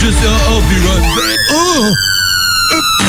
just, uh, I'll be right back. Oh!